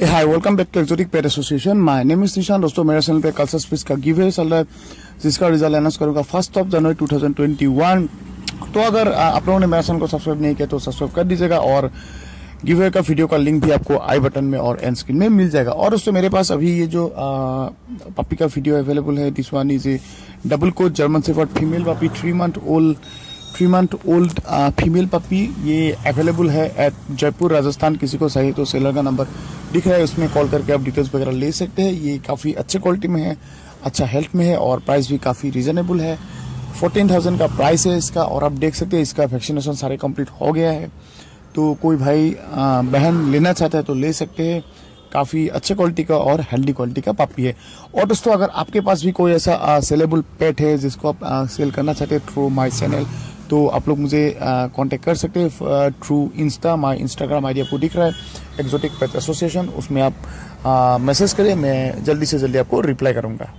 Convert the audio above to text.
Hi welcome back to exotic pet association my name is Nishan दोस्तों, मेरे channel पे culture speech का give चल रहा है, जिसका रिज़ल्ट अनाउंस करूँगा फ़र्स्ट ऑफ़ जनवरी 2021 तो अगर आप लोगों ने मेरे चैनल को सब्सक्राइब नहीं किया तो सब्सक्राइब कर दीजिएगा और गिव का वीडियो का लिंक भी आपको आई बटन में और एंड स्क्रीन में मिल जाएगा। और दोस्तों, मेरे पास अभी ये जो पपी का वीडियो अवेलेबल है this one is a double coat German shepherd female puppy three month old three month old female puppy ये अवेलेबल है एट जयपुर राजस्थान किसी को सही तो सेलर का नंबर दिख रहा है उसमें कॉल करके आप डिटेल्स वगैरह ले सकते हैं। ये काफ़ी अच्छे क्वालिटी में है अच्छा हेल्थ में है और प्राइस भी काफ़ी रिजनेबल है। फोर्टीन थाउज़ेंड का प्राइस है इसका और आप देख सकते हैं इसका वैक्सीनेशन सारे कंप्लीट हो गया है। तो कोई भाई आ, बहन लेना चाहता है तो ले सकते हैं। काफ़ी अच्छे क्वालिटी का और हेल्दी क्वालिटी का पापी है। और दोस्तों अगर आपके पास भी कोई ऐसा सेलेबल पेट है जिसको आप आ, सेल करना चाहते हैं थ्रू माई चैनल तो आप लोग मुझे कांटेक्ट कर सकते हैं through Insta my Instagram ID आपको दिख रहा है एक्जोटिक पेट एसोसिएशन उसमें आप मैसेज करें, मैं जल्दी से जल्दी आपको रिप्लाई करूँगा।